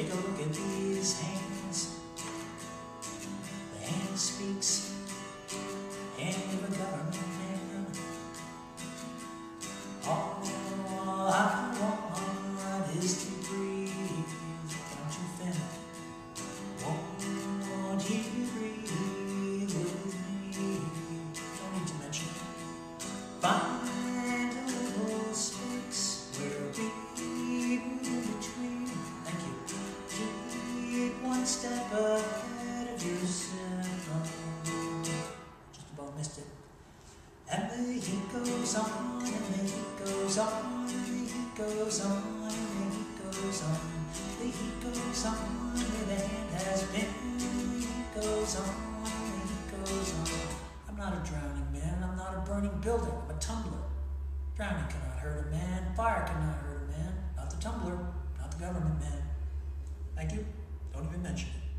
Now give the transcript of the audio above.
Take a look at these hands. The hand speaks, hand of a government man. All I want is to breathe, don't you think? Won't you breathe with me? Don't need to mention. Fine. Step ahead of yourself. Just about missed it. And the heat goes on, and the heat goes on, and the heat goes on, and the heat goes on. The heat goes on, the end has been. The heat goes on, the heat goes on. I'm not a drowning man, I'm not a burning building, I'm a tumbler. Drowning cannot hurt a man, fire cannot hurt a man, not the tumbler, not the government man. Thank you. Don't even mention it.